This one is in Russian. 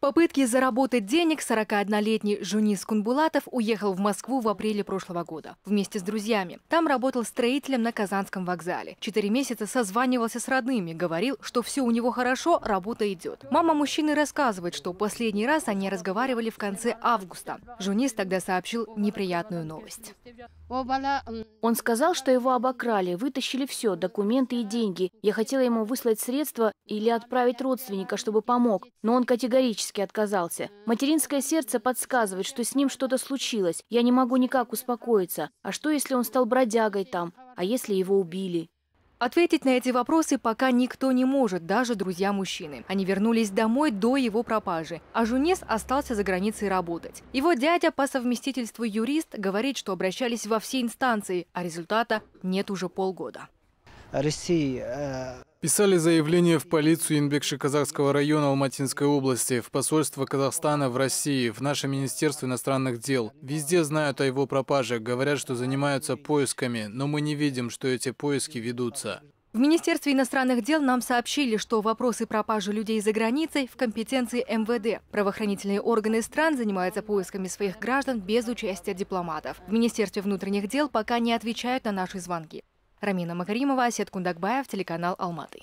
попытке заработать денег 41-летний Жунис Кунбулатов уехал в Москву в апреле прошлого года вместе с друзьями. Там работал строителем на Казанском вокзале. Четыре месяца созванивался с родными, говорил, что все у него хорошо, работа идет. Мама мужчины рассказывает, что последний раз они разговаривали в конце августа. Жунис тогда сообщил неприятную новость. Он сказал, что его обокрали, вытащили все, документы и деньги. Я хотела ему выслать средства или отправить родственника, чтобы помог, но он категорически отказался. Материнское сердце подсказывает, что с ним что-то случилось. Я не могу никак успокоиться. А что, если он стал бродягой там? А если его убили? Ответить на эти вопросы пока никто не может, даже друзья мужчины. Они вернулись домой до его пропажи, а Жунес остался за границей работать. Его дядя по совместительству юрист говорит, что обращались во все инстанции, а результата нет уже полгода. Россия Писали заявление в полицию Инбекши-Казахского района Алматинской области, в посольство Казахстана в России, в наше Министерство иностранных дел. Везде знают о его пропаже, говорят, что занимаются поисками, но мы не видим, что эти поиски ведутся. В Министерстве иностранных дел нам сообщили, что вопросы пропажи людей за границей в компетенции МВД. Правоохранительные органы стран занимаются поисками своих граждан без участия дипломатов. В Министерстве внутренних дел пока не отвечают на наши звонки. Рамина Макаримова, Асет Кундакбаев, телеканал Алматы.